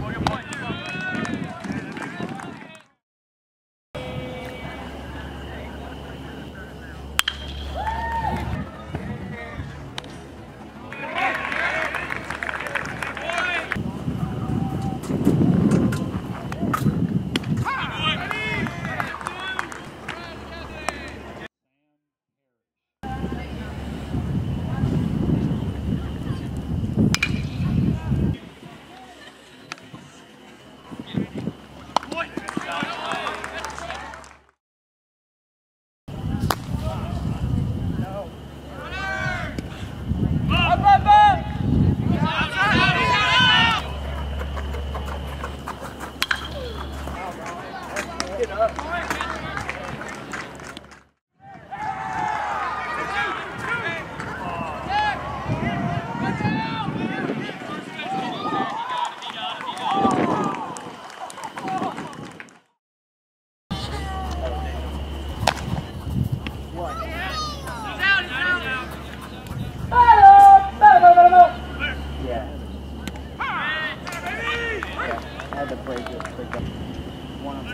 Voy a...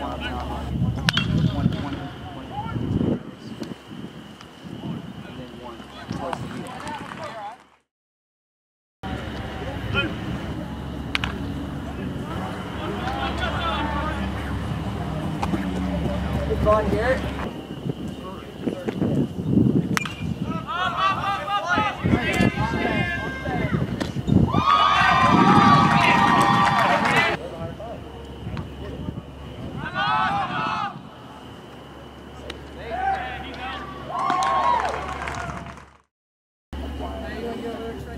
on one